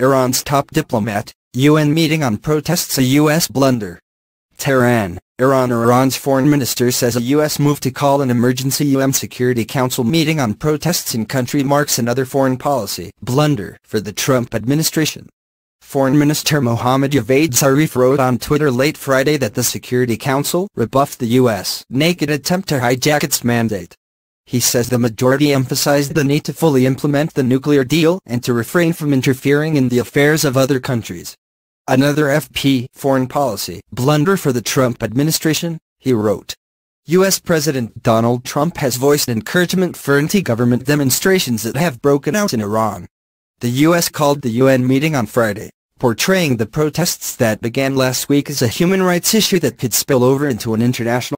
Iran's top diplomat, UN meeting on protests a U.S. blunder. Tehran, Iran Iran's foreign minister says a U.S. move to call an emergency UN Security Council meeting on protests in country marks another foreign policy blunder for the Trump administration. Foreign Minister Mohammad Javad Zarif wrote on Twitter late Friday that the Security Council rebuffed the U.S. naked attempt to hijack its mandate. He says the majority emphasized the need to fully implement the nuclear deal and to refrain from interfering in the affairs of other countries. Another FP foreign policy blunder for the Trump administration, he wrote. U.S. President Donald Trump has voiced encouragement for anti-government demonstrations that have broken out in Iran. The U.S. called the UN meeting on Friday, portraying the protests that began last week as a human rights issue that could spill over into an international